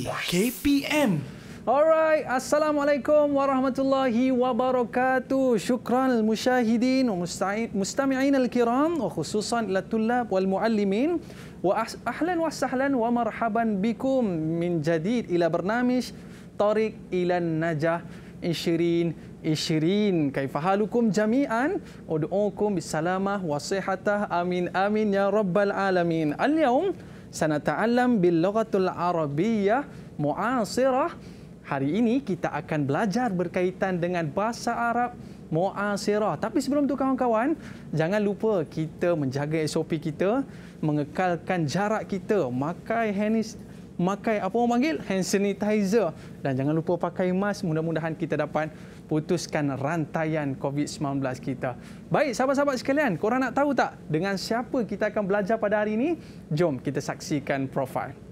KPM Alright, Assalamualaikum warahmatullahi wabarakatuh. Syukran al-musyahidin wa mustami'in al-kiram wa khususan ila tullab wal muallimin. Wa ahlan wa sahlan wa marhaban bikum. Min jadid ila bernamish Tariq ila Najah. 20 20 kaifa halukum jami'an? Ud'ukum bisalamah wa sihatah. Amin amin ya rabbal alamin. Al-yawm sanata'allam bil lughatul arabiyyah mu'asirah Hari ini kita akan belajar berkaitan dengan bahasa Arab muasirah. Tapi sebelum tu kawan-kawan, jangan lupa kita menjaga SOP kita, mengekalkan jarak kita, makai hand makai apa orang panggil hand sanitizer dan jangan lupa pakai mask. Mudah-mudahan kita dapat putuskan rantaian COVID-19 kita. Baik, sahabat-sahabat sekalian, korang nak tahu tak dengan siapa kita akan belajar pada hari ini? Jom kita saksikan profil.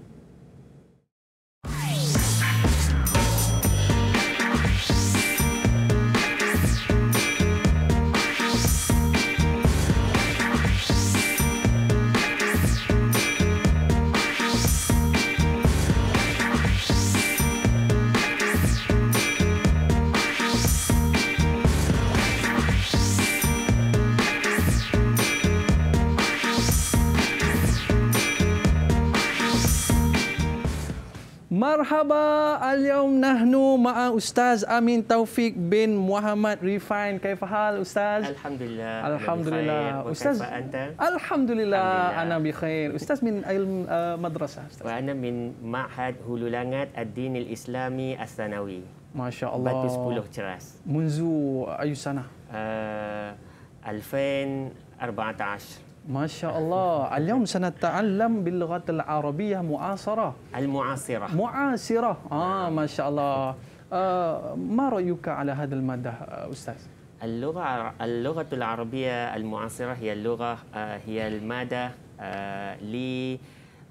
Marhaba, al-yawm nahnu ma'a Ustaz Amin Taufik bin Muhammad Rifan. Kaifa hal Ustaz? Alhamdulillah. Alhamdulillah. Ustaz. Alhamdulillah. Ana bi khair. Ustaz min ilm uh, madrasah. Wa ana min Ma'had Hululangat Ad-Din Al-Islami As-Sanawi. Masya-Allah. Batu 10 ceras. Munzu ayu sana? Uh, 2014. ما شاء الله اليوم سنتعلم باللغة العربية معاصرة المعاصرة معاصرة آه ما شاء الله آه ما رأيك على هذا المادة أستاذ اللغة اللغة العربية المعاصرة هي اللغة هي المادة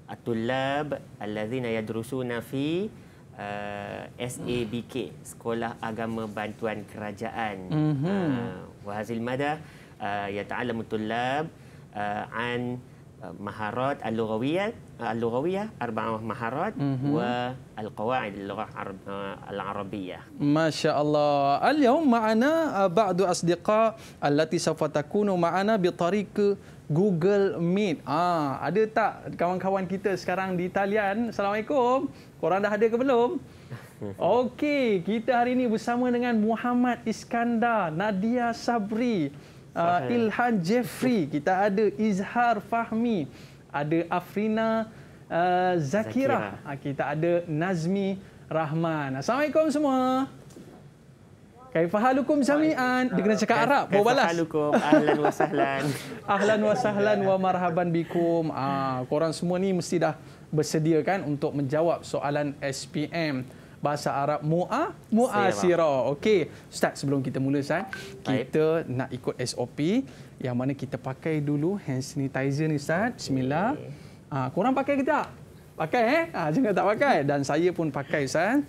للطلاب الذين يدرسون في SABK Sekolah Agama Bantuan Kerajaan وهذه المادة يتعلم الطلاب عن مهارات اللغوية اللغوية أربع مهارات والقواعد اللغة العربية ما شاء الله اليوم معنا بعض أصدقاء التي سوف تكون معنا بطريق Google Meet. Ah, ada tak kawan-kawan kita sekarang di talian? Assalamualaikum. Korang dah ada ke belum? Okey, kita hari ini bersama dengan Muhammad Iskandar, Nadia Sabri, uh, Ilhan Jeffrey, kita ada Izhar Fahmi, ada Afrina uh, Zakira, Zakira. Uh, kita ada Nazmi Rahman. Assalamualaikum semua. Kaifahalukum jami'an? Dia kena cakap Arab, bawa balas. Kaifahalukum, ahlan wa sahlan. ahlan wa sahlan wa marhaban bikum. Ah, korang semua ni mesti dah bersedia kan untuk menjawab soalan SPM bahasa Arab mu'a mu'asira. Okey, ustaz sebelum kita mula ustaz, kita nak ikut SOP yang mana kita pakai dulu hand sanitizer ni ustaz. Bismillah. Ah, ha, korang pakai ke tak? Pakai eh? Ha, jangan tak pakai dan saya pun pakai ustaz.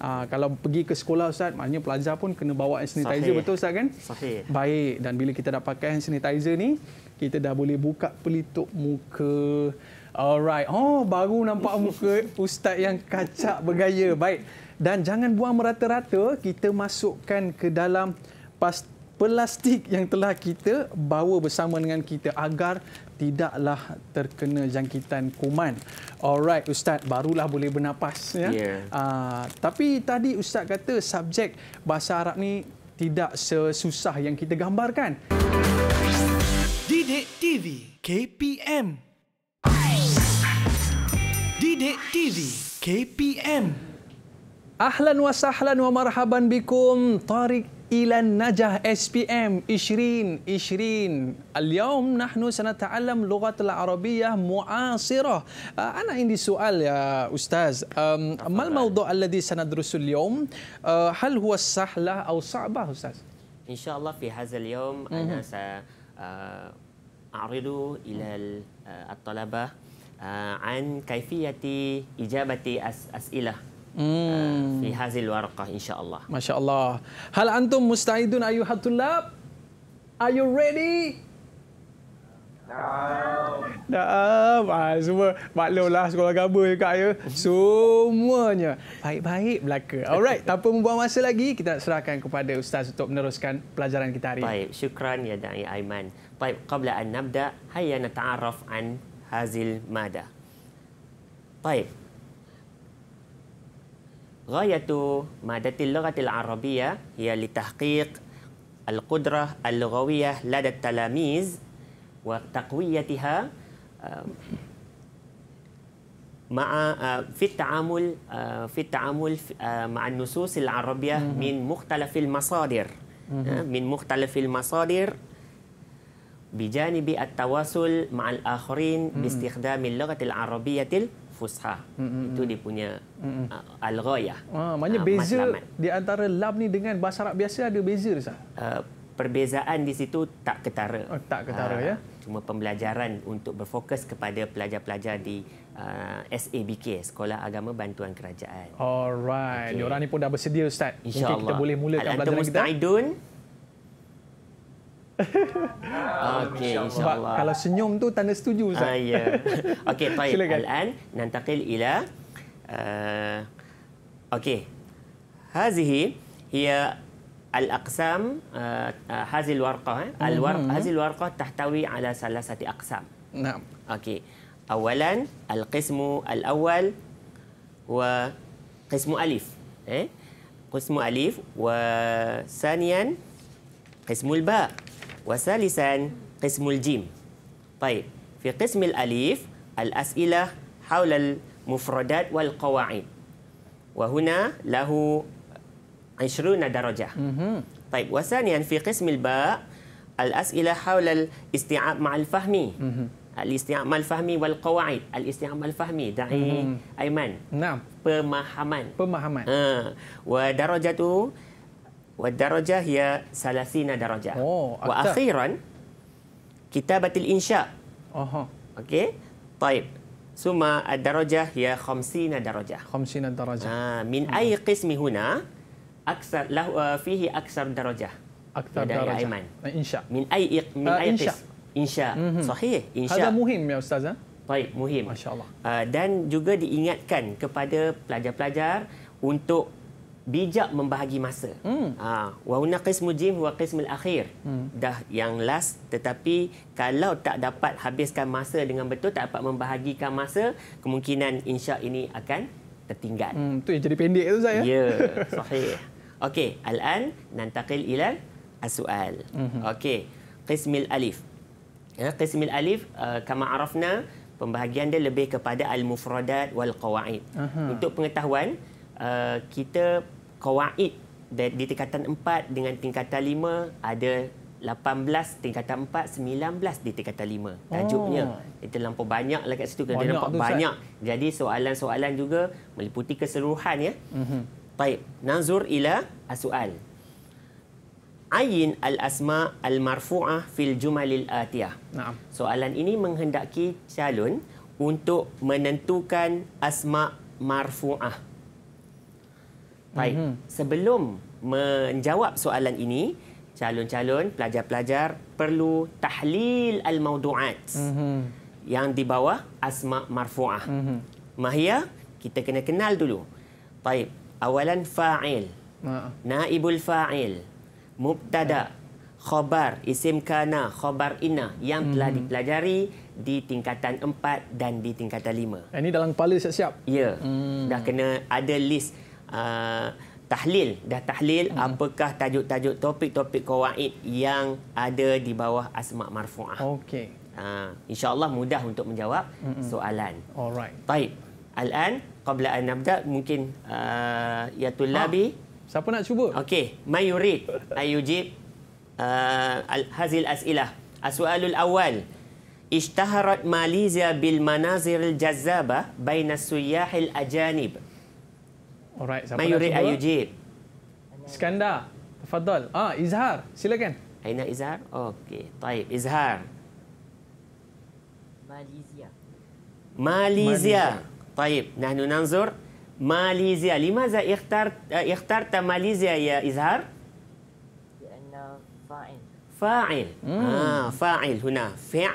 Ha, kalau pergi ke sekolah Ustaz, maknanya pelajar pun kena bawa hand sanitizer. Sahih. Betul Ustaz kan? Sahih. Baik. Dan bila kita dah pakai hand sanitizer ni, kita dah boleh buka pelitup muka. Alright. Oh, baru nampak muka Ustaz yang kacak bergaya. Baik. Dan jangan buang merata-rata, kita masukkan ke dalam pas plastik yang telah kita bawa bersama dengan kita agar tidaklah terkena jangkitan kuman. Alright Ustaz, barulah boleh bernapas. Ya? Yeah. Uh, tapi tadi Ustaz kata subjek bahasa Arab ni tidak sesusah yang kita gambarkan. Didik TV KPM Didik TV KPM Ahlan wa sahlan wa marhaban bikum Tariq إلى النجاح اس بي ام 20 20 اليوم نحن سنتعلم اللغة العربية معاصرة أنا عندي سؤال يا أستاذ ما الموضوع الذي سندرسه اليوم هل هو سهلة أو صعبة أستاذ إن شاء الله في هذا اليوم أنا سأعرض إلى الطلبة uh, an kaifiyati ijabati as as'ilah hmm. uh, fi hazil warqah insyaallah masyaallah hal antum musta'idun ayuhatulab are you ready Naam. Naam. Ha, semua maklumlah sekolah gabar juga ya. Semuanya. Baik-baik belaka. Alright, tanpa membuang masa lagi, kita nak serahkan kepada Ustaz untuk meneruskan pelajaran kita hari ini. Baik, syukran ya Da'i Aiman. Baik, qabla an nabda, hayya nata'arraf an هذه المادة. طيب. غاية مادة اللغة العربية هي لتحقيق القدرة اللغوية لدى التلاميذ وتقويتها مع في التعامل في التعامل مع النصوص العربية من مختلف المصادر. آه، من مختلف المصادر. بجانب التواصل مع الآخرين باستخدام اللغة العربية الفصحى itu hmm. dia punya hmm, hmm. Uh, al-ghaya. Ah, maknanya ah, beza di antara lam ni dengan bahasa Arab biasa ada beza Ustaz? Uh, perbezaan di situ tak ketara. Oh, tak ketara uh, ya. Cuma pembelajaran untuk berfokus kepada pelajar-pelajar di uh, SABK, Sekolah Agama Bantuan Kerajaan. Alright. Okay. Diorang ni pun dah bersedia Ustaz. Insya Mungkin Allah. kita boleh mulakan Al-Antum pelajaran kita. Eh? Al-Antum Okey, Sebab insyaAllah. kalau senyum tu tanda setuju Ustaz. Ah, ya. Okey, baik. Silakan. Al-an nantakil ila uh, okey. Hazihi hiya al-aqsam uh, uh, hazil warqah eh? al-warq hazil warqah tahtawi ala salasati aqsam. Nah. Okey. Awalan al-qismu al-awwal wa qismu alif. Eh? Qismu alif wa saniyan qismu al-ba وثالثاً قسم الجيم طيب في قسم الأليف الأسئلة حول المفردات والقواعد وهنا له عشرون درجة طيب وثانياً في قسم الباء الأسئلة حول الاستيعاب مع الفهمي الاستيعاب مع الفهمي والقواعد الاستيعاب مع الفهمي دعي أيمن نعم pemahaman pemahaman ودرجته والدرجة هي 30 درجة أوه، أكثر. وأخيرا كتابة الإنشاء Aha. أوكي طيب ثم الدرجة هي 50 درجة 50 darajah. آه. من أي قسم هنا أكثر له آه، فيه أكثر درجة Akthar يا darajah. أيمن Insya. من أي من آه، أي إنشاء. قسم إنشاء صحيح Hada إنشاء muhim ya Ustaz. eh? طيب مهم Masya Allah. Uh, dan juga diingatkan kepada pelajar-pelajar untuk bijak membahagi masa. Hmm. Ha, wa una qismul jim wa qismul akhir. Hmm. Dah yang last tetapi kalau tak dapat habiskan masa dengan betul tak dapat membahagikan masa, kemungkinan insya ini akan tertinggal. Hmm tu yang jadi pendek tu saya. Ya, ya sahih. Okey, al-an nantaqil ila as-su'al. Mhm. Okey, qismul alif. Ya, qismul alif uh, kama arafna pembahagian dia lebih kepada al-mufradat wal qawaid. Untuk pengetahuan uh, kita kawaid di tingkatan 4 dengan tingkatan 5 ada 18 tingkatan 4, 19 di tingkatan 5. Tajuknya oh. itu lampau banyak lah kat situ. Banyak nampak banyak. Sahab. Jadi soalan-soalan juga meliputi keseluruhan ya. Mm-hmm. Baik. Nazur ila asual. Ayin al-asma al-marfu'ah fil jumalil atiyah. Naam. Soalan ini menghendaki calon untuk menentukan asma marfu'ah. Baik, Mhm. sebelum menjawab soalan ini, calon-calon pelajar-pelajar perlu tahlil al-mawdu'at Mhm. yang di bawah asma marfu'ah. Mhm. Mahia, kita kena kenal dulu. Baik, awalan fa'il, Nah. naibul fa'il, mubtada, khabar, isim kana, khabar inna yang telah dipelajari di tingkatan 4 dan di tingkatan 5. Ini dalam kepala siap-siap. Ya, dah kena ada list Uh, tahlil dah tahlil hmm. apakah tajuk-tajuk topik-topik kawaid yang ada di bawah asma marfuah. Okey. Ha uh, mudah untuk menjawab Mm-mm. soalan. Alright. Baik. Al-an qabla an nabda mungkin uh, ya tulabi ha. Ah, siapa nak cuba? Okey, may yurid ayujib uh, al-hazil as'ilah. Asualul awal. Ishtaharat Malaysia bil manazir al-jazzaba baina suyahil ajanib. Alright, siapa ما nak يريد cuba? أن يجيب Skandar. Tafadhal. Ah, Izhar. Silakan. أين إزهار؟ أوكي طيب إزهار ماليزيا ماليزيا طيب نحن ننظر ماليزيا لماذا اخترت اخترت ماليزيا يا إزهار؟ لأن فاعل فاعل آه فاعل هنا فع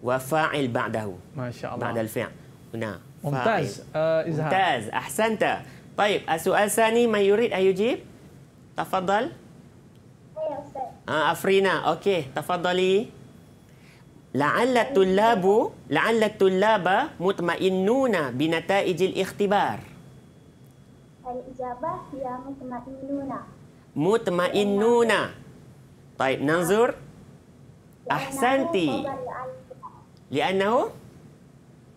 wa fa'il ba'dahu. Masya Allah. بعد الفعل هنا ممتاز. آه إزهار ممتاز أحسنت Baik, ah, soal sani mayurid ayujib. Tafadhal. Ya, Ustaz. Ah, Afrina. Okey, tafadhali. La'alla tullabu, la'alla tullaba mutmainnuna binataijil ikhtibar. Al-ijabah ya mutmainnuna. Mutmainnuna. Baik, nanzur. Ahsanti. Li'annahu? Li'annahu?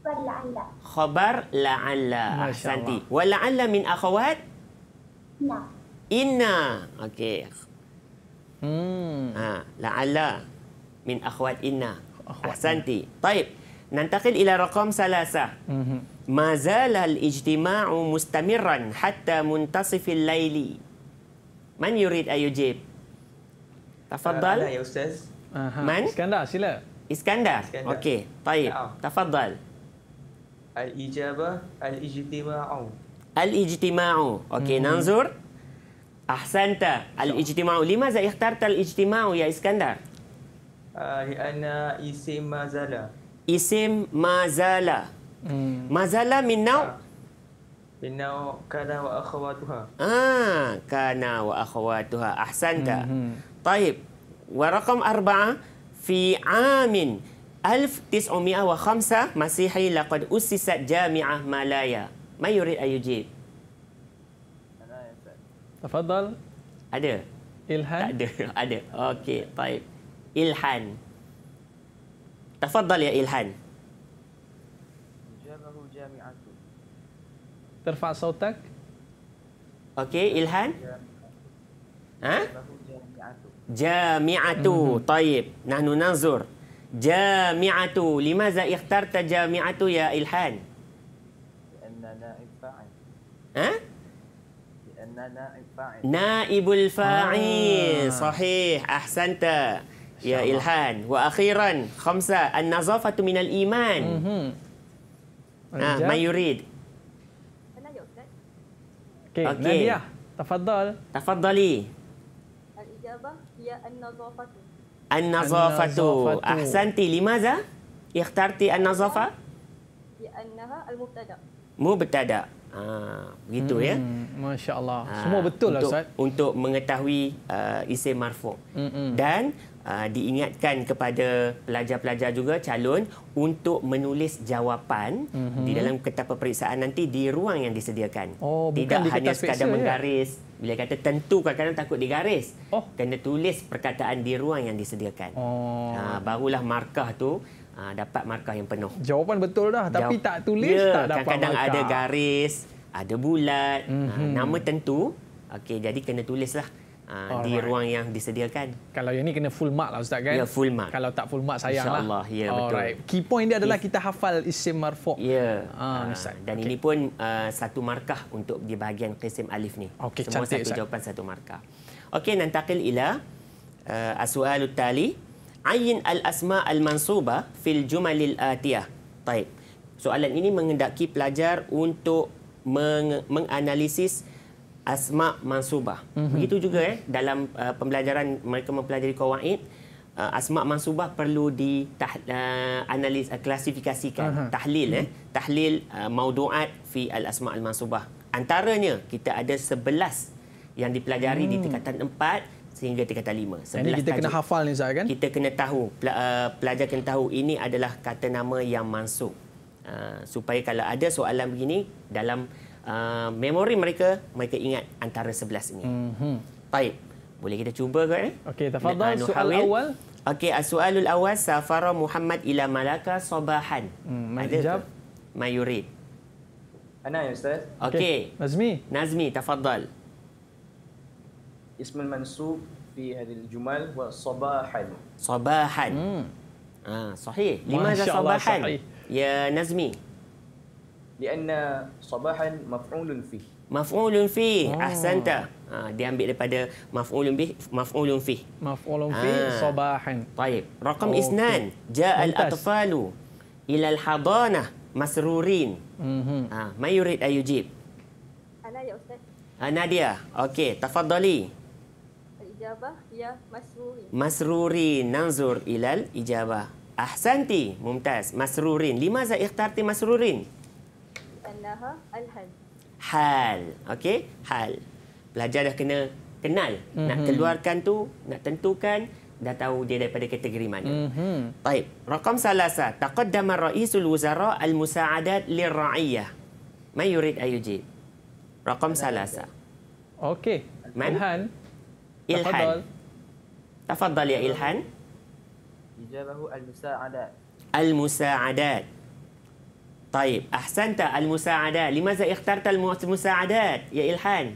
خبر لعل. خبر لعل أحسنتي. ولعل من أخوات؟ نعم. إنا أوكي. Hmm. ها لعل من أخوات إنا أخوات أحسنتي. طيب ننتقل إلى رقم ثلاثة. ما زال الاجتماع مستمرا حتى منتصف الليل. من يريد أن يجيب؟ تفضل. يا أستاذ. sila. إسكندر. إسكندر. أوكي طيب نعم. تفضل. الإجابة الإجتماع. الإجتماع. أوكي ننظر. أحسنت. الإجتماع. لماذا اخترت الإجتماع يا إسكندر؟ آه، لأن اسم ما زال. اسم ما زال. ما زال من نوع؟ إنه كان وأخواتها. آه كان وأخواتها. أحسنت. طيب ورقم أربعة في عام 1905 Masihi laqad usisat Jami'ah Malaya. Ma ya. yurid ayujib? Tafadhal. Ada. Ilhan? Tak ada. ada. Okey, baik. Ilhan. Tafadhal ya Ilhan. Terfa sautak. Okey, Ilhan. Ha? Jami'atu. Jami'atu. Mm-hmm. Taib. Nahnu nazur. جامعة لماذا اخترت جامعة يا إلحان لأن نائب فاعل ها لأن نائب فاعل نائب الفاعل آه. صحيح أحسنت يا. إلحان وأخيرا خمسة النظافة من الإيمان. آه ما يريد Okey, Okey. Nadia. Tafadhal. تفضلي الإجابة هي النظافة النظافة النظافة. أحسنت لماذا اخترتي النظافة لأنها المبتدأ مبتدأ آه begitu ya Hmm, Masya Allah. Ah, Semua betul lah untuk, Ustaz. Untuk mengetahui uh, isim marfu. Mm-mm. Dan uh, diingatkan kepada pelajar-pelajar juga calon untuk menulis jawapan mm-hmm. di dalam kertas peperiksaan nanti di ruang yang disediakan. Oh, Tidak di hanya kertas sekadar ya? menggaris. Bila kata tentu kadang-kadang takut digaris. Oh. Kena tulis perkataan di ruang yang disediakan. Oh. Uh, barulah markah tu uh, dapat markah yang penuh. Jawapan betul dah tapi Jawab- tak tulis ya, tak dapat kadang-kadang markah. ada garis, ada bulat, Mhm. mm-hmm. nama tentu. Okey, jadi kena tulislah uh, di Alright. ruang yang disediakan. Kalau yang ni kena full mark lah Ustaz kan? Ya, full mark. Kalau tak full mark sayang lah. InsyaAllah, ya, betul. Alright. Key point dia adalah kita hafal isim marfu'. Ya. Ah, Ah, Ustaz. dan Okey. ini pun uh, satu markah untuk di bahagian qisim alif ni. Okey, Semua cantik, satu Ustaz. jawapan satu markah. Okey, nantakil ila uh, as-su'al tali. Ayin al-asma al-mansuba fil jumalil atiyah. Baik. Soalan ini mengendaki pelajar untuk meng- menganalisis asma mansubah. Mhm. Mm-hmm. Begitu juga eh dalam uh, pembelajaran mereka mempelajari kawaid uh, asma mansubah perlu di tah, uh, analis uh, klasifikasikan Aha. tahlil eh tahlil uh, mauduat fi al asma al mansubah. Antaranya kita ada 11 yang dipelajari di tingkatan 4 sehingga tingkatan 5. Yang ni kita kena hafal ni Ustaz kan? Kita kena tahu uh, pelajar kena tahu ini adalah kata nama yang mansub. Uh, supaya kalau ada soalan begini dalam uh, memori mereka mereka ingat antara sebelas ini. Mm-hmm. Baik. Boleh kita cuba ke eh? Okey, tafadhal soal awal. Okey, ah, soalul awal safara Muhammad ila Malaka sabahan. Hmm, Ada ijab Mayuri. Ana ya ustaz. Okey. Nazmi. Nazmi, tafadhal. Ismul mansub fi hadhihi al-jumal wa sabahan. Sabahan. Hmm. Ah, sahih. Lima sabahan. Sahih. Ya Nazmi. Lianna sabahan maf'ulun fih. Maf'ulun fih. Oh. Ahsan? Ha, dia ambil daripada maf'ulun fih. Maf'ulun fih. Maf'ulun ha. fih. Ha. Sabahan. Baik. Rakam oh, isnan. Okay. Ja'al atfalu ilal hadanah masrurin. Mm -hmm. ha. Mayurid ayujib. Ana ya Ustaz. Ha, Nadia. Okey. Tafadali. Al-Ijabah ya masrurin. Masrurin. Nanzur ilal ijabah. Ahsanti. Mumtaz. Masrurin. Lima za'iqtarti masrurin? Masrurin ma'naha al-hal. Hal. Okey? Hal. Pelajar dah kena kenal. Mm-hmm. Nak mhm. keluarkan tu, nak tentukan dah tahu dia daripada kategori mana. Mm-hmm. Baik. Rakam salasa. Taqaddama ra'isul wuzara al-musa'adat lir-ra'iyah. Man yurid ayuji? Rakam salasa. Okey. Man? Ilhan. Ilhan. Tafadhal ya Ilhan. Ijabahu al-musa'adat. Al-musa'adat. طيب أحسنت المساعدات لماذا اخترت الم- المساعدات يا إلحان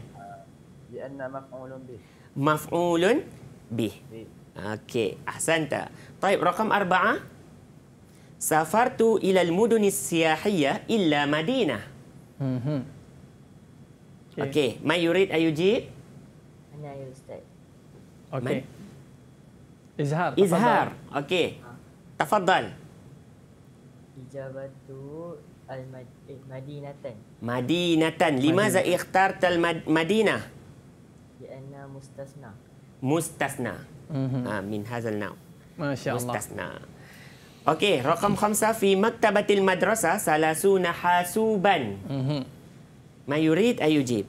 لأن مفعول به مفعول به به. أوكي أحسنت طيب رقم أربعة سافرت إلى المدن السياحية إلا مدينة Mhm. أوكي ما يريد أن يجيب أنا يا أستاذ Okey. Izhar. إزهار أوكي تفضل إجابة Al-Madinatan. Eh, Madinatan. Lima za ikhtar tal Madinah. Lianna mustasna. Mustasna. Mhm. Ah, min hazal nau. Masya Allah. Mustasna. Okey, rakam khamsa fi maktabatil madrasah salasuna hasuban. Mhm. Ma yurid ayujib.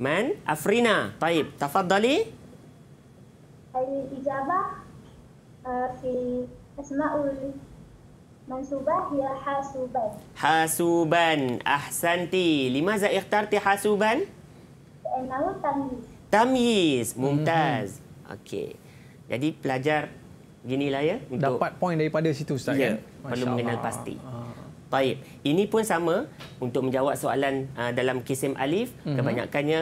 من؟ أفرينا طيب تفضلي الإجابة في asmaul. Mansubah ya hasuban. Hasuban. Ahsanti. Lima za ikhtarti hasuban? Enau tamyiz. Tamyiz. Mumtaz. Mm -hmm. Okey. Jadi pelajar ginilah ya. Untuk... Dapat poin daripada situ Ustaz. Ya. Kan? Perlu mengenal pasti. Ah. Baik. Ini pun sama untuk menjawab soalan uh, dalam kisim alif. Mm -hmm. Kebanyakannya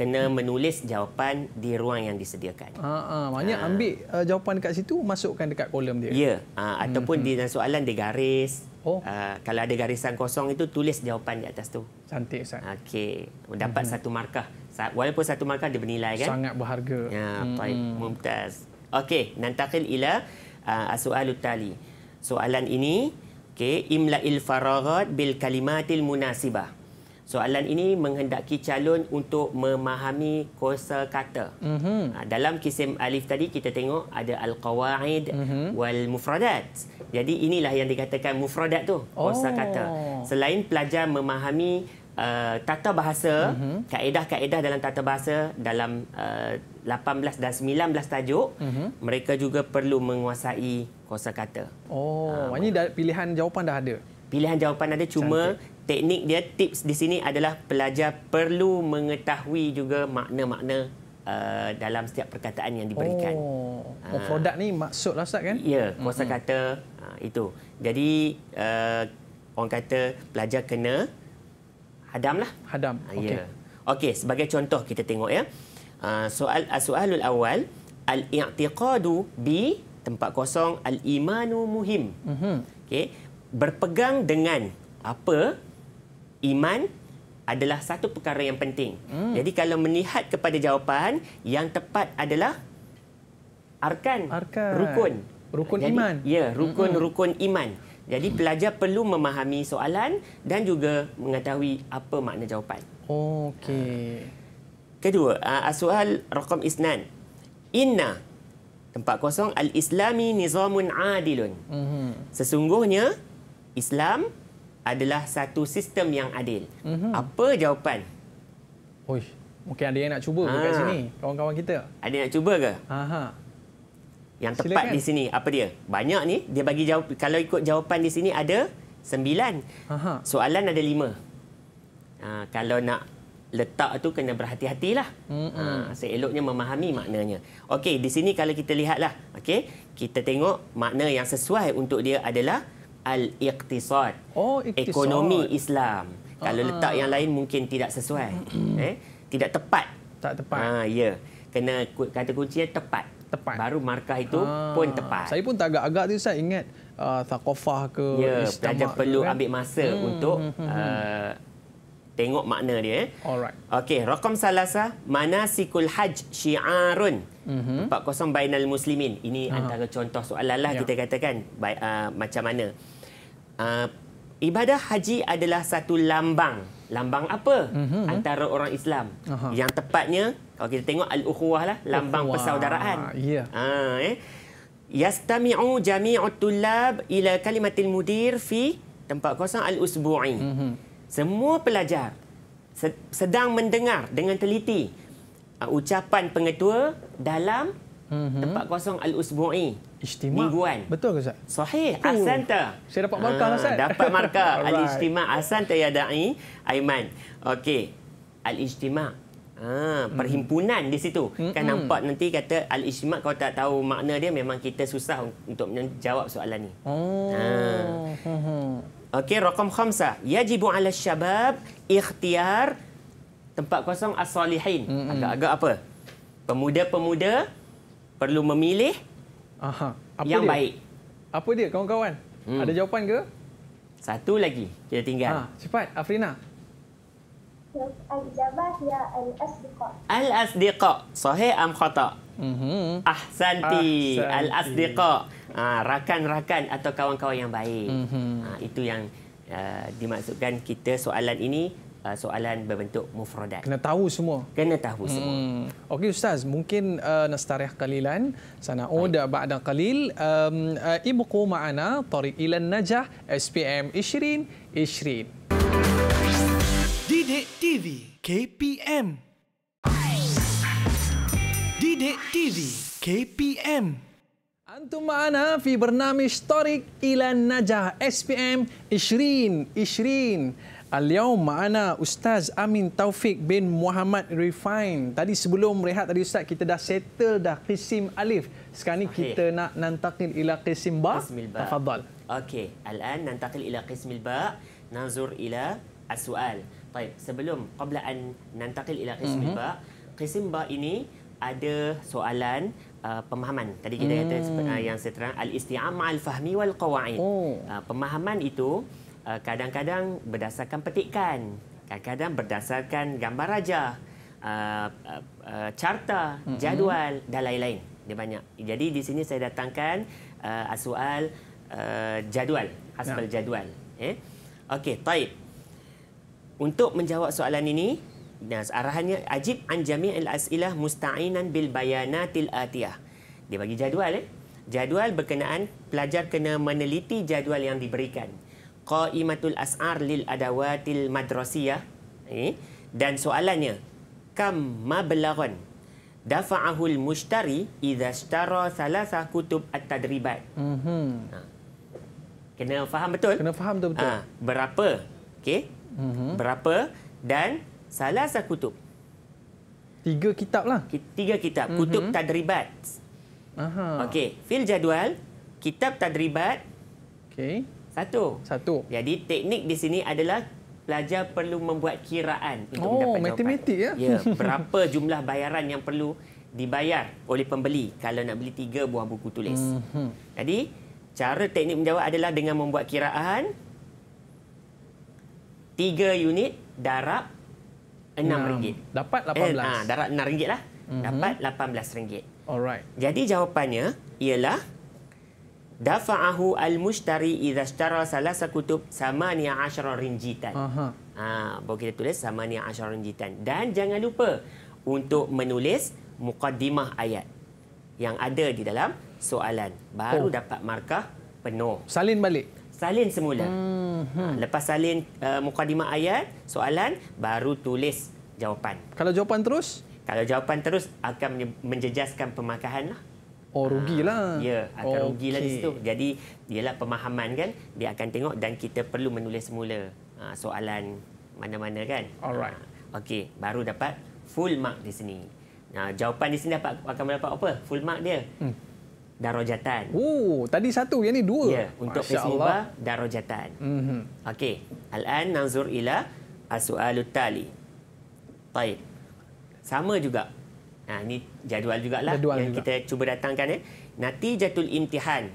kena menulis jawapan di ruang yang disediakan. Ah, ah, maknanya Ah. ambil uh, jawapan dekat situ, masukkan dekat kolom dia. Ya, uh, ataupun di dalam soalan dia garis. Oh. Uh, kalau ada garisan kosong itu tulis jawapan di atas tu. Cantik Ustaz. Okey, dapat mm-hmm. satu markah. Walaupun satu markah dia bernilai kan? Sangat berharga. Ya, Mm-mm. baik, mumtaz. Okey, nantakil ila uh, soalut tali. Soalan ini, okey, imla'il faraghat bil kalimatil munasibah. Soalan ini menghendaki calon untuk memahami kosa kata. Mhm. Uh, dalam kisim alif tadi kita tengok ada al-qawaid Mhm. wal mufradat. Jadi inilah yang dikatakan mufradat tu, kosa Oh. kata. Selain pelajar memahami uh, tata bahasa, Mhm. kaedah-kaedah dalam tata bahasa dalam uh, 18 dan 19 tajuk, Mhm. mereka juga perlu menguasai kosakata. Oh, maknanya dah, pilihan jawapan dah ada. Pilihan jawapan ada cuma teknik dia tips di sini adalah pelajar perlu mengetahui juga makna-makna uh, dalam setiap perkataan yang diberikan. Oh, oh produk ni maksudlah Ustaz kan? Ya, kosakata uh, itu. Jadi uh, orang kata pelajar kena hadam lah. Hadam. Ah, Okey. Ya. Okey, sebagai contoh kita tengok ya. Uh, soal soalul awal al-i'tiqadu bi tempat kosong al-imanu muhim. Mhm. Okey, berpegang dengan apa iman adalah satu perkara yang penting. Hmm. Jadi kalau melihat kepada jawapan yang tepat adalah arkan, Arkan. rukun. Rukun Jadi, iman. Ya, rukun-rukun iman. Jadi pelajar perlu memahami soalan dan juga mengetahui apa makna jawapan. Okey. Kedua, uh, soal rakam isnan. Inna tempat kosong al-islami nizamun adilun. Mhm. Sesungguhnya Islam adalah satu sistem yang adil. Mhm. Apa jawapan? Oi, mungkin ada yang nak cuba dekat Ah. sini, kawan-kawan kita. Ada nak cuba ke? Aha. Yang Silakan. tepat di sini apa dia? Banyak ni dia bagi jawab kalau ikut jawapan di sini ada sembilan. Aha. Soalan ada lima. Ha, kalau nak letak tu kena berhati-hatilah. Ha, Mm-mm. seeloknya memahami maknanya. Okey, di sini kalau kita lihatlah, okey, kita tengok makna yang sesuai untuk dia adalah al-iqtisad. Oh, iktisad. Ekonomi Islam. Kalau Ah. letak yang lain mungkin tidak sesuai. eh, tidak tepat. Tak tepat. Ha, ya. Kena kata kuncinya tepat. Tepat. Baru markah itu Ah, pun tepat. Saya pun tak agak-agak tu Ustaz ingat uh, thaqafah ke Ya, istimak pelajar tu perlu kan? ambil masa Hmm, untuk uh, tengok makna dia. eh. Alright. Okey, rakam salasa manasikul haj syiarun. Mhm. Empat kosong bainal muslimin. Ini Aha. antara contoh soalan lah Ya. kita katakan baik uh, macam mana. Uh, ibadah haji adalah satu lambang. Lambang apa? Mhm. Antara orang Islam. Aha. Yang tepatnya kalau kita tengok al-ukhuwah lah, lambang Ukhuwah. persaudaraan. Ya. Ah, eh. Yastami'u jami'ut tullab ila kalimatil mudir fi tempat kosong al-usbu'i. Mm-hmm. Semua pelajar se- sedang mendengar dengan teliti uh, ucapan pengetua dalam mm-hmm. tempat kosong al-usbu'i. Ijtima. Mingguan. Betul ke Ustaz? Sahih, Oh, ahsanta. saya dapat markah lah, Ustaz. Dapat markah. Al-ijtima' ahsanta ya da'i Aiman. Okey. Al-ijtima' Ah, perhimpunan di situ. Mm-mm. Kan nampak nanti kata al-ijtima' kalau tak tahu makna dia memang kita susah untuk menjawab soalan ni. Oh. Ah. Okey, rakam khamsah. Yajibu 'ala syabab ikhtiyar tempat kosong as-salihin. Agak-agak apa? Pemuda-pemuda perlu memilih Aha. Apa yang dia? baik. Apa dia kawan-kawan? Hmm. Ada jawapan ke? Satu lagi kita tinggal. Ha, cepat Afrina. Al-ijabah ya al-asdiqa. Al-asdiqa. Sahih am khata? Mhm. Ahsanti. Ahsanti. Al-asdiqa. Ha, rakan-rakan atau kawan-kawan yang baik. Mhm. Ha, itu yang uh, dimaksudkan kita soalan ini uh, soalan berbentuk mufradat. Kena tahu semua. Kena tahu semua. Hmm. Okey Ustaz, mungkin uh, nastarih qalilan sana'ud ba'da qalil um, uh, ibqu ma'ana tariq ila najah SPM 20 20. Didik TV KPM Sidik TV KPM Antum ma'ana fi bernama historik ila najah SPM Ishrin Ishrin Al-Yaum ma'ana Ustaz Amin Taufik bin Muhammad Refine Tadi sebelum rehat tadi Ustaz kita dah settle dah Qisim Alif. Sekarang ni okay. kita nak nantakil ila Qisim Ba. Tafadhal. Okey, al-an nantakil ila Qisim Ba Nazur ila as-sual. Baik, sebelum, qabla an nantakil ila Qisim mm-hmm. Ba Qisim Ba ini ada soalan uh, pemahaman. Tadi kita kata sepe- uh, yang saya terang al-isti'am ma'al fahmi wal qawaid. Oh. uh, pemahaman itu uh, kadang-kadang berdasarkan petikan kadang-kadang berdasarkan gambar rajah uh, uh, uh, carta jadual dan lain-lain. Dia banyak. Jadi di sini saya datangkan uh, soal uh, jadual hasbal jadual. Eh? Okey taib. Untuk menjawab soalan ini nah, arahannya ajib an jami'il as'ilah musta'inan bil bayanatil atiyah. Dia bagi jadual eh? Jadual berkenaan pelajar kena meneliti jadual yang diberikan. Qaimatul as'ar lil adawatil madrasiyah eh? Dan soalannya kam mablaghan dafa'ahu al mushtari idza ishtara thalatha kutub at-tadribat. Mhm. kena faham betul? Kena faham betul-betul. Ah, berapa? Okey. Mhm. Berapa? Dan salah satu kutub. Tiga kitab lah Tiga kitab. Kutub tadribat. Aha. Okey. Fil jadual, kitab tadribat Okey satu. Satu Jadi teknik di sini adalah pelajar perlu membuat kiraan untuk Oh, mendapat matematik jawapan. ya? Ya, berapa jumlah bayaran yang perlu dibayar oleh pembeli kalau nak beli tiga buah buku tulis. Mhm. Jadi, cara teknik menjawab adalah dengan membuat kiraan tiga unit darab enam ringgit. Dapat Eh, 18 ah, enam ringgit lah. Dapat lapan belas ringgit. Alright Jadi jawapannya ialah dafa'ahu al-mushtari idza ishtara salasa kutub samania asyara rinjitan. Aha. Ha, baru kita tulis samania asyara rinjitan. Dan jangan lupa untuk menulis mukaddimah ayat yang ada di dalam soalan. Baru Oh. dapat markah penuh. Salin balik Salin semula. Hmm. Ha, lepas salin uh, mukaddimah ayat, soalan, baru tulis jawapan. Kalau jawapan terus Kalau jawapan terus akan menjejaskan pemakahan lah. Oh rugilah Ya, akan rugi lah di situ. Jadi, ialah pemahaman kan, dia akan tengok dan kita perlu menulis semula ha, soalan mana-mana kan. Alright. Ha, Okey, baru dapat full mark di sini. Nah, jawapan di sini dapat akan mendapat apa? Full mark dia. Hmm. Darajatan. Oh, tadi satu, yang ni dua. Ya, untuk Masya Allah. ba darajatan. Mhm. Okey, al-an nanzur ila as-su'alut tali. Baik. Sama juga. Ha, ini jadual jugalah Jadual yang juga. kita cuba datangkan ya. Natijatul imtihan.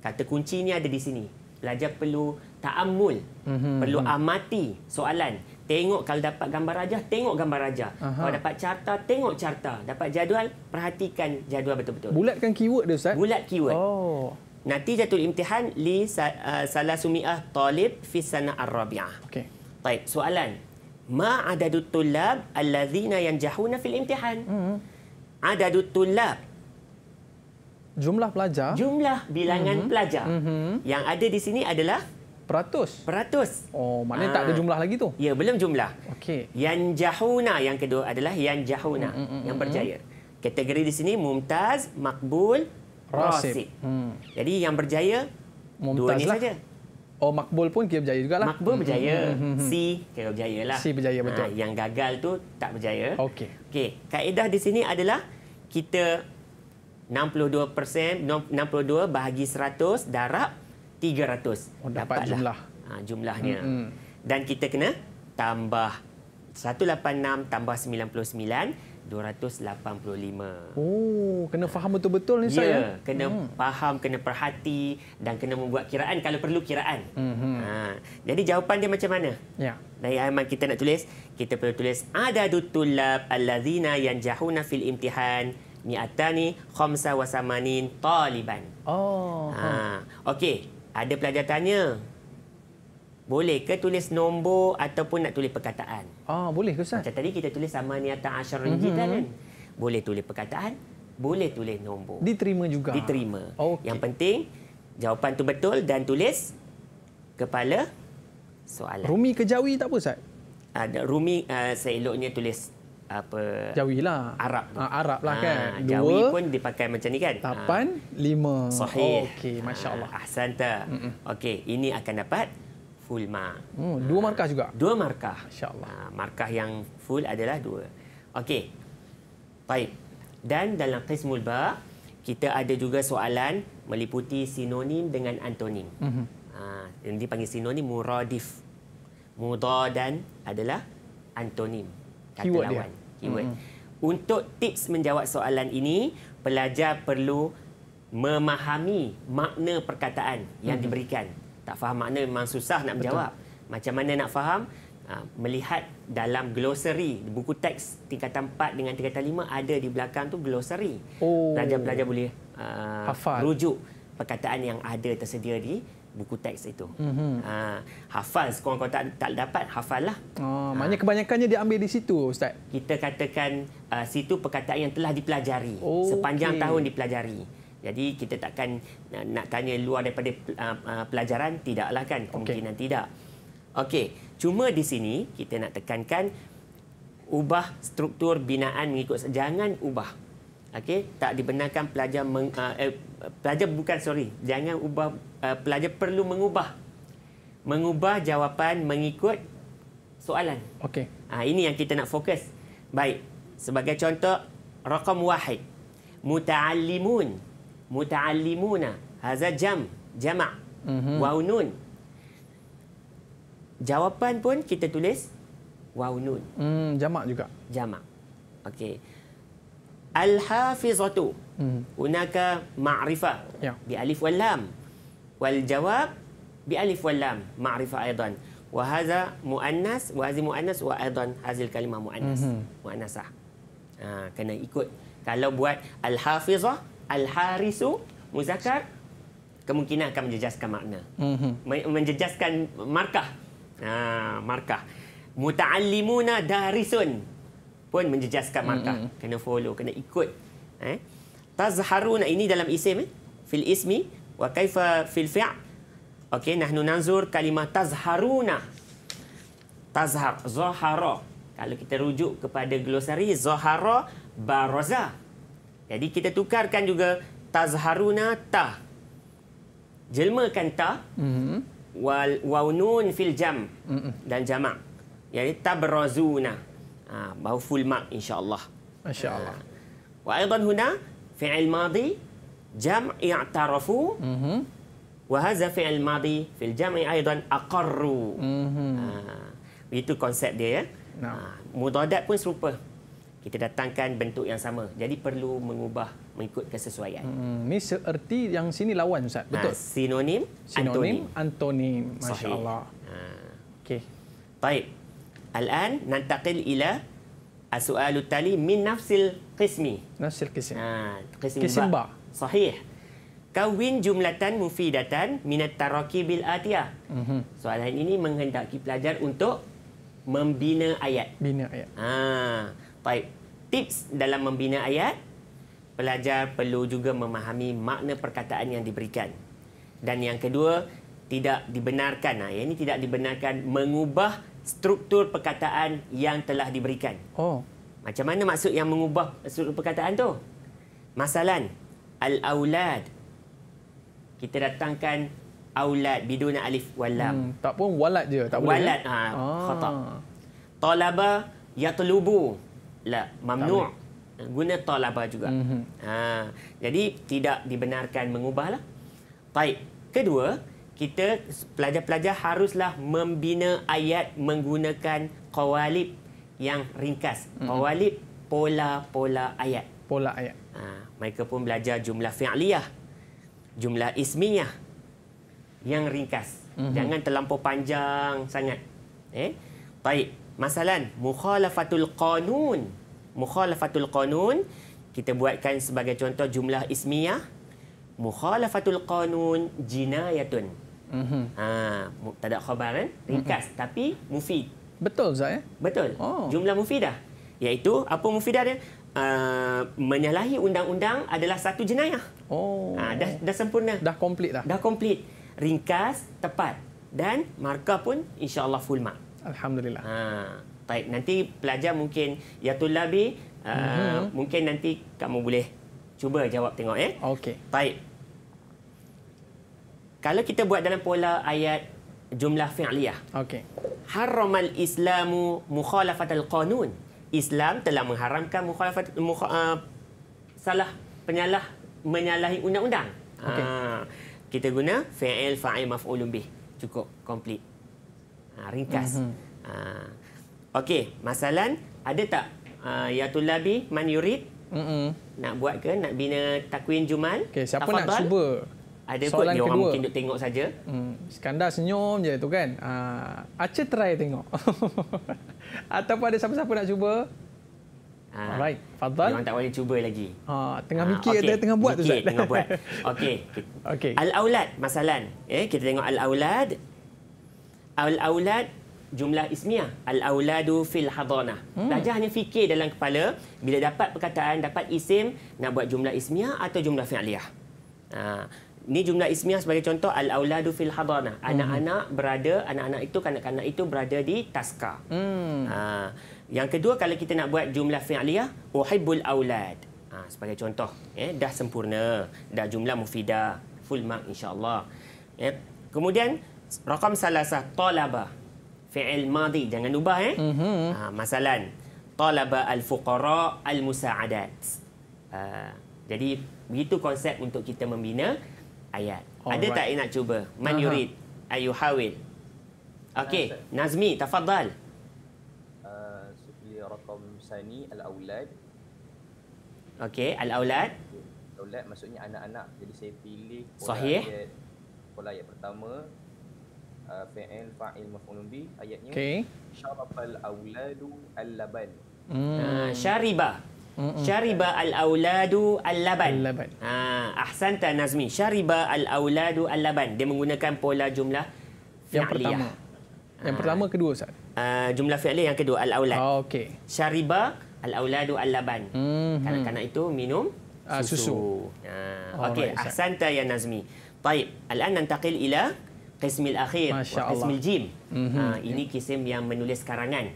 Kata kunci ni ada di sini. Pelajar perlu ta'ammul, Mhm, perlu amati soalan. Tengok kalau dapat gambar rajah, tengok gambar rajah. Aha. Kalau dapat carta, tengok carta. Dapat jadual, perhatikan jadual betul-betul. Bulatkan keyword dia Ustaz. Bulat keyword. Oh. Natijatul imtihan li uh, salasumi'ah talib fi sana ar-rabi'ah. Okey. Baik, soalan. Ma adadut tullab allazina yanjahuna fil imtihan? Mhm. Adadut tullab. Jumlah pelajar Jumlah bilangan Mhm. pelajar. Mhm. Yang ada di sini adalah peratus. peratus. Oh, maknanya tak ada Ah. jumlah lagi tu. Ya, belum jumlah. Okey. Yanjahuna yang kedua adalah yanjahuna Mm, mm, mm, yang mm, berjaya. Kategori di sini mumtaz, makbul, Rasib. rasib. Hmm. Jadi yang berjaya dua Mumtaz ni lah. saja. Oh, makbul pun kira berjaya jugalah. Makbul berjaya, Hmm, hmm, hmm, hmm. C kira berjaya lah. C berjaya, betul. yang gagal tu tak berjaya. Okey. Okey, kaedah di sini adalah kita 62% 62 bahagi 100 darab 300. Oh, dapat Dapatlah. jumlah. Ha, jumlahnya. Mm-mm. Dan kita kena tambah 186 tambah 99 285. Oh, kena faham betul-betul ni saya. Ya, kena hmm. faham, kena perhati dan kena membuat kiraan kalau perlu kiraan. Mhm. Ha, jadi jawapan dia macam mana? Ya. Dari Aiman kita nak tulis, kita perlu tulis adadut tullab allazina yanjahuna fil imtihan mi'atani khamsa wa samanin taliban. Oh. Ha, okey, ada pelajar tanya. Boleh ke tulis nombor ataupun nak tulis perkataan? Ah, boleh ke Ustaz? Macam tadi kita tulis sama niatan asyar Mhm. ringgit kan? Boleh tulis perkataan, boleh tulis nombor. Diterima juga. Diterima. Okey. Yang penting jawapan tu betul dan tulis kepala soalan. Rumi ke Jawi tak apa Ustaz? Ada Rumi uh, seeloknya tulis apa Jawi lah. Arab tu. Ah, Arab lah kan. Ah, Jawi Dua, pun dipakai macam ni kan? lapan, lima. Sahih. Okey, Masya Allah. Ah, Ahsanta. Okey, ini akan dapat full mark. Hmm, dua markah juga. Dua markah. Masya Allah. Ah, markah yang full adalah dua. Okey. Baik. Dan dalam qismul ba kita ada juga soalan meliputi sinonim dengan antonim. Mhm. Ha, yang dipanggil sinonim muradif. Mudadan adalah antonim. Kata Keyword dia. lawan. Keyword. Untuk tips menjawab soalan ini, pelajar perlu memahami makna perkataan yang diberikan. Tak faham makna memang susah nak menjawab. Macam mana nak faham? Ha, melihat dalam glossary buku teks tingkatan 4 dengan tingkatan 5 ada di belakang tu glossary. Oh. Pelajar-pelajar boleh uh, Hafal. rujuk perkataan yang ada tersedia di buku teks itu. Mhm. Ha, hafal sekurang kau tak tak dapat hafal lah. Oh, maknanya kebanyakannya dia ambil di situ Ustaz. Kita katakan uh, situ perkataan yang telah dipelajari Oh, sepanjang okey. tahun dipelajari. Jadi kita takkan uh, nak tanya luar daripada uh, uh, pelajaran tidaklah kan kemungkinan tidak. Okey, cuma di sini kita nak tekankan ubah struktur binaan mengikut jangan ubah. Okey, tak dibenarkan pelajar meng, uh, eh, pelajar bukan sorry, jangan ubah uh, pelajar perlu mengubah mengubah jawapan mengikut soalan. Okey. Ha, ini yang kita nak fokus. Baik. Sebagai contoh, rakam wahid. Muta'allimun. Muta'allimuna. Haza jam. Jama' Mhm. Waw nun. Jawapan pun kita tulis waw nun. Hmm, jamak juga. Jama' Okey. Al-hafizatu. Hmm. Hunaka ma'rifah. Ya. Bi alif wal lam. Wal jawab bi alif wal lam. Ma'rifah aidan. Wa hadha muannas wa hadhi muannas wa aidan hazil kalimah muannas. Mhm. Muannasah. Ha, kena ikut. Kalau buat al-hafizah, al-harisu, muzakkar, kemungkinan akan menjejaskan makna. Men- menjejaskan markah. Ha, markah. Muta'allimuna darisun pun menjejaskan markah. Mm-mm. Kena follow, kena ikut. Eh? Tazharuna ini dalam isim eh? fil ismi wa kaifa fil fi'. Okey, nahnu nanzur kalimah tazharuna. Tazhar, zahara. Kalau kita rujuk kepada glosari, zahara, baraza. Jadi kita tukarkan juga tazharuna ta. Jelmakan ta Mhm. wal waw nun fil jam Mm-mm. dan jamak. Yani tabrazuna. Ha, baru full mark insyaAllah. MasyaAllah. Ha. Wa aidan huna fi'il madi jam' i'tarafu. Mhm. Wa haza fi'il madi fil jam'i aidan aqarru. Mhm. ha. Itu konsep dia ya. Nah. Ha. pun serupa. Kita datangkan bentuk yang sama. Jadi perlu mengubah mengikut kesesuaian. Hmm, ini seerti yang sini lawan Ustaz. Betul? Ha, sinonim, sinonim, antonim. antonim. Masya Sahih. Allah. Ha. Okey. Baik. Al-an الآن ننتقل إلى السؤال التالي من نفس القسم نفس القسم آه، qism, ha, قسم ba. Sahih. Kawin jumlatan mufidatan minat tarakib al-atiyah. Mm-hmm. Soalan ini menghendaki pelajar untuk membina ayat. Bina ayat. Ha. Baik. Tips dalam membina ayat, pelajar perlu juga memahami makna perkataan yang diberikan. Dan yang kedua, tidak dibenarkan. Ha. Ini tidak dibenarkan mengubah struktur perkataan yang telah diberikan. Oh. Macam mana maksud yang mengubah struktur perkataan tu? Masalan, al-aulad. Kita datangkan aulad biduna alif wal lam. Hmm, tak pun walad je, tak boleh. Walad, ha, khata. Talaba yatlubu. La, mamnu'. Guna talaba juga. Mhm. Ha, jadi tidak dibenarkan mengubahlah. Baik. Kedua, kita pelajar-pelajar haruslah membina ayat menggunakan qawalib yang ringkas. Qawalib pola-pola ayat. Pola ayat. Ha, mereka pun belajar jumlah fi'liyah, jumlah ismiyah yang ringkas. Mm-hmm. Jangan terlampau panjang sangat. Eh? Baik, masalan mukhalafatul qanun. Mukhalafatul qanun kita buatkan sebagai contoh jumlah ismiyah. Mukhalafatul qanun jinayatun. Mhm. Ha, mubtada khabar kan? Ringkas mm-hmm. tapi mufid. Betul Zat eh? Betul. Oh. Jumlah mufidah. Iaitu apa mufidah dia? Uh, menyalahi undang-undang adalah satu jenayah. Oh. Ha, dah dah sempurna. Dah komplit dah. Dah komplit. Ringkas, tepat. Dan markah pun insya-Allah full mark. Alhamdulillah. Ha, baik nanti pelajar mungkin ya tulabi uh, Mhm. mungkin nanti kamu boleh cuba jawab tengok eh. Okey. Baik. Kalau kita buat dalam pola ayat jumlah fi'liyah. Okey. Haramal Islamu mukhalafatal qanun. Islam telah mengharamkan mukhalafat mukha, uh, salah penyalah menyalahi undang-undang. Okey. Ha, kita guna fi'il fa'il maf'ulun bih. Cukup komplit. Ha, ringkas. Mhm. Ha. Okey, masalan ada tak uh, ya tulabi man yurid Mm-mm. nak buat ke nak bina takwin jumal? Okey, siapa nak Tafadhal. cuba? Ada kot Soalan orang mungkin duk tengok saja. Hmm, Iskandar senyum je tu kan. Ah, Aceh try tengok. Ataupun ada siapa-siapa nak cuba? Ha. Alright, Fadal. orang tak boleh cuba lagi. Ha, tengah Ah, mikir dia tengah buat tu Mikir, Ustaz. tengah buat. Okey. Okey. Al-aulad masalan. Eh kita tengok al-aulad. Al-aulad jumlah ismiah. Al-auladu fil hadanah. Hmm. Belajar hanya fikir dalam kepala bila dapat perkataan, dapat isim nak buat jumlah ismiah atau jumlah fi'liyah. Ha, ni jumlah ismiah sebagai contoh al-auladu fil hadanah. Anak-anak berada, anak-anak itu kanak-kanak itu berada di taska. Hmm. Ha, yang kedua kalau kita nak buat jumlah fi'liyah uhibbul aulad. Ha, sebagai contoh, eh dah sempurna, dah jumlah mufidah, full mark insya-Allah. Eh, kemudian rakam salasah talaba fi'il madi jangan ubah eh. Mhm. Ha, masalan talaba al-fuqara al-musa'adat. Ha, jadi begitu konsep untuk kita membina ayat. Ada Alright. tak yang nak cuba? Man Aha. yurid ayuhawil. Okey, Nazmi tafadhal. Uh, Sufli rakam sani al-aulad. Okey, al-aulad. Aulad maksudnya anak-anak. Jadi saya pilih pola Sahih. ayat pola ayat pertama uh, fi'il fa'il maf'ulun bi ayatnya Okey. syarafal auladu al-laban. Hmm. Hmm. syariba. Syariba al-auladu al-laban. Al-laban. Ha, ahsanta Nazmi. Syariba al-auladu al-laban. Dia menggunakan pola jumlah yang fi'liyah. pertama. Yang ha. pertama kedua Ustaz. Uh, jumlah fi'liyah yang kedua al-aulad. Oh, ah, okey. Syariba al-auladu al-laban. Mm-hmm. Kanak-kanak itu minum uh, susu. susu. Ha. Oh, okey, right, ahsanta ya Nazmi. Baik, al-an nantaqil ila qismil akhir, qismil jim. Mm-hmm. Ha, ini ya. kisim yang menulis karangan.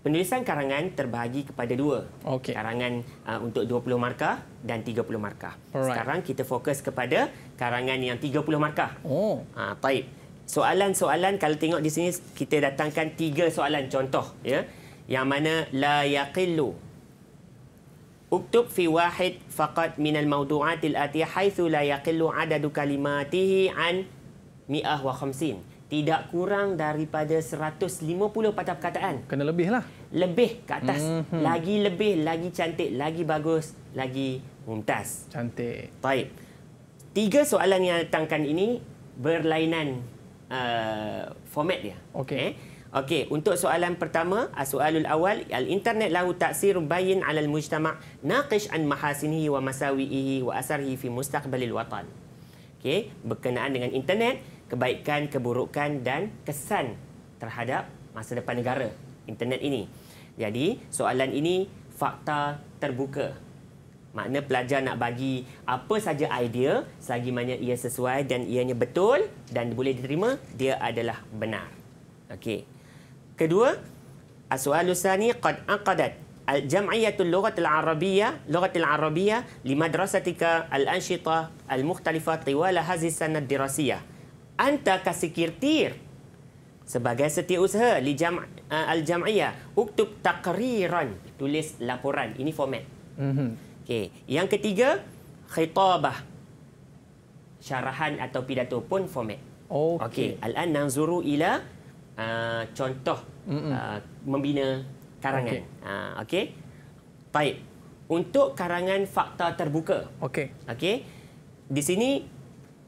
Penulisan karangan terbahagi kepada dua. Okey. Karangan uh, untuk 20 markah dan 30 markah. Alright. Sekarang kita fokus kepada karangan yang 30 markah. Oh. Ha, baik. Soalan-soalan kalau tengok di sini kita datangkan tiga soalan contoh ya. Yang mana la yaqillu. Uktub fi wahid faqat min al-mawdu'at al-atiyah haitsu la yaqillu adadu kalimatihi an 150. Tidak kurang daripada 150 patah perkataan. Kena lebih lah. Lebih ke atas. Mhm. Lagi lebih, lagi cantik, lagi bagus, lagi mumtaz. Cantik. Baik. Tiga soalan yang datangkan ini berlainan uh, format dia. Okey. Eh? Okey, untuk soalan pertama, soalul awal, al-internet lahu ta'sir bayin 'ala al-mujtama' naqish an mahasinihi wa masawi'ihi wa asarihi fi mustaqbalil watan. Okey, berkenaan dengan internet, kebaikan, keburukan dan kesan terhadap masa depan negara internet ini. Jadi, soalan ini fakta terbuka. Makna pelajar nak bagi apa saja idea selagi mana ia sesuai dan ianya betul dan boleh diterima, dia adalah benar. Okey. Kedua, as-su'alu tsani qad aqadat al-jam'iyatul lughatil arabiyyah lughatil arabiyyah li madrasatika al-anshita al-mukhtalifah tiwala hadhihi sanad dirasiyah. Anta kasikirtir sebagai setiausaha li jam' uh, al-jam'iyah uktub taqriran. Tulis laporan. Ini format. Mhm. okey. Yang ketiga khitabah. Syarahan atau pidato pun format. Okey. okey. Al-an nanzuru ila uh, contoh uh, membina karangan. Okey. uh, okey. Baik. Untuk karangan fakta terbuka. Okey. Okey. Di sini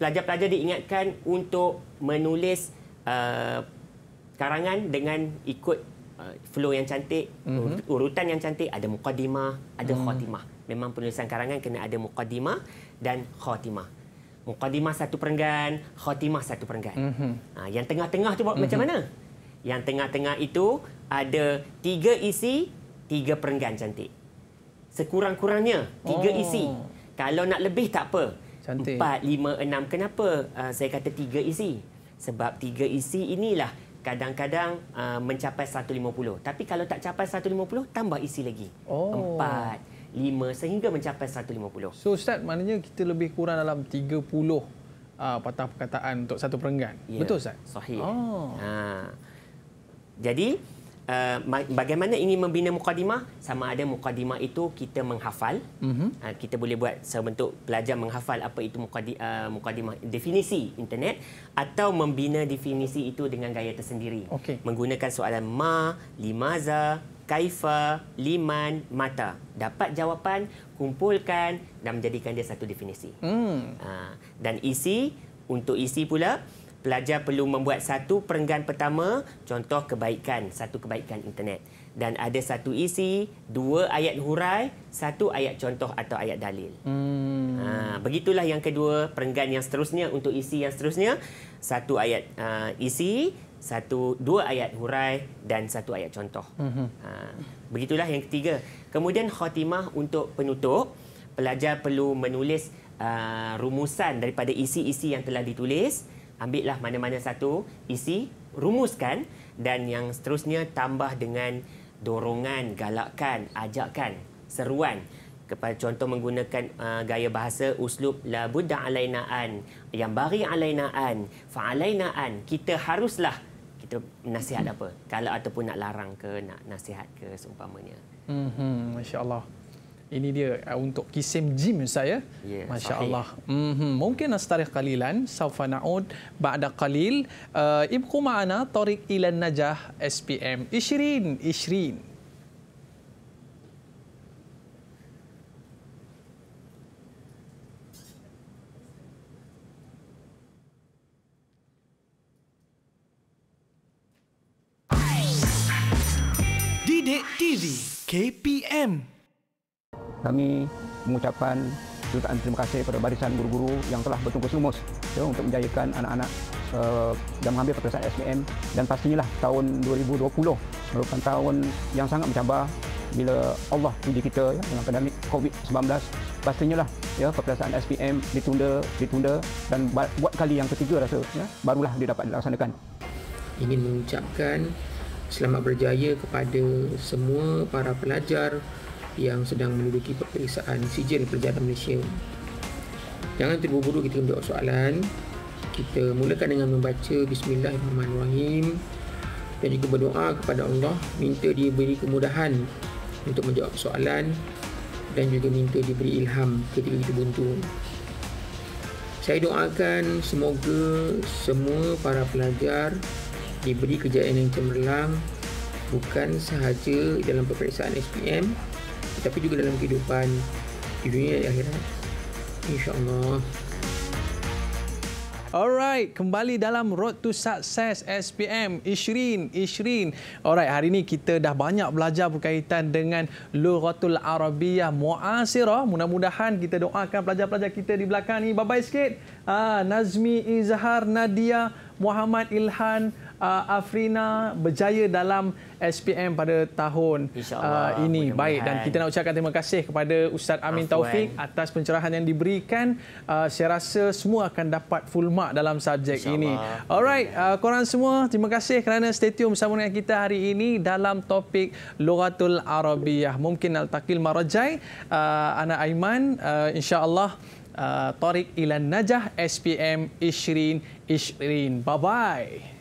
pelajar-pelajar diingatkan untuk menulis uh, karangan dengan ikut uh, flow yang cantik, mm-hmm. urutan yang cantik, ada mukadimah, ada mm. khatimah. Memang penulisan karangan kena ada mukadimah dan khatimah. Mukadimah satu perenggan, khatimah satu perenggan. Mhm. Ha, yang tengah-tengah tu mm-hmm. macam mana? Yang tengah-tengah itu ada tiga isi, tiga perenggan cantik. Sekurang-kurangnya tiga Oh. isi. Kalau nak lebih tak apa. Cantik. Empat, lima, enam. Kenapa uh, saya kata tiga isi? Sebab tiga isi inilah kadang-kadang uh, mencapai 150. Tapi kalau tak capai 150, tambah isi lagi. Oh. Empat, lima, sehingga mencapai 150. So Ustaz, maknanya kita lebih kurang dalam 30 uh, patah perkataan untuk satu perenggan. Ya, Betul Ustaz? Sahih. Oh. Ha. Jadi uh, ma- bagaimana ingin membina mukadimah? Sama ada mukadimah itu kita menghafal. Uh, kita boleh buat sebentuk pelajar menghafal apa itu mukadi, uh, mukadimah definisi internet atau membina definisi itu dengan gaya tersendiri. Okey. Menggunakan soalan ma, limaza, kaifa, liman, mata. Dapat jawapan, kumpulkan dan menjadikan dia satu definisi. Hmm. Ha, dan isi, untuk isi pula, pelajar perlu membuat satu perenggan pertama, contoh kebaikan, satu kebaikan internet. Dan ada satu isi, dua ayat hurai, satu ayat contoh atau ayat dalil. Hmm. Ha, begitulah yang kedua, perenggan yang seterusnya untuk isi yang seterusnya, satu ayat uh, isi, satu dua ayat hurai dan satu ayat contoh. Mhm. Ha, begitulah yang ketiga. Kemudian khatimah untuk penutup, pelajar perlu menulis uh, rumusan daripada isi-isi yang telah ditulis. Ambillah mana-mana satu isi, rumuskan dan yang seterusnya tambah dengan dorongan, galakan, ajakan, seruan kepada contoh menggunakan uh, gaya bahasa uslub la budda alainaan yang bari alainaan fa alainaan kita haruslah kita nasihat apa kalau ataupun nak larang ke nak nasihat ke seumpamanya Mhm. Masya-Allah. Ini dia uh, untuk kisim jim saya. Ya, Masya. Allah. Mhm. Mungkin nastarih qalilan. Saufa na'ud ba'da qalil. Uh, ibqu ma'ana tariq ila najah SPM 20 20. Didik TV KPM kami mengucapkan jutaan terima kasih kepada barisan guru-guru yang telah bertungkus lumus ya, untuk menjayakan anak-anak uh, yang mengambil peperiksaan SPM dan pastinya lah tahun 2020 merupakan tahun yang sangat mencabar bila Allah uji kita ya, dengan pandemik COVID-19 pastinya lah ya peperiksaan SPM ditunda ditunda dan buat kali yang ketiga rasa ya barulah dia dapat dilaksanakan. Ingin mengucapkan selamat berjaya kepada semua para pelajar yang sedang menduduki peperiksaan sijil pelajaran Malaysia. Jangan terburu-buru kita menjawab soalan. Kita mulakan dengan membaca Bismillahirrahmanirrahim dan juga berdoa kepada Allah minta dia beri kemudahan untuk menjawab soalan dan juga minta diberi ilham ketika kita buntu. Saya doakan semoga semua para pelajar diberi kejayaan yang cemerlang bukan sahaja dalam peperiksaan SPM tetapi juga dalam kehidupan di dunia dan akhirat. InsyaAllah. Alright, kembali dalam Road to Success SPM Ishrin, Ishrin. Alright, hari ini kita dah banyak belajar berkaitan dengan Lughatul Arabiyah Muasirah. Mudah-mudahan kita doakan pelajar-pelajar kita di belakang ni. Bye-bye sikit. Ah, Nazmi Izhar, Nadia, Muhammad Ilhan, uh, Afrina berjaya dalam SPM pada tahun uh, ini. mudah-mudahan. Baik dan kita nak ucapkan terima kasih kepada Ustaz Amin Afwan. Taufik atas pencerahan yang diberikan. Uh, saya rasa semua akan dapat full mark dalam subjek ini. InsyaAllah. Alright, uh, korang semua terima kasih kerana stay tune bersama dengan kita hari ini dalam topik Lughatul Arabiyah. Mungkin al-taqil marajai uh, ana Aiman uh, insya-Allah uh, Tariq ilan Najah SPM Ishrin Ishrin. Bye bye.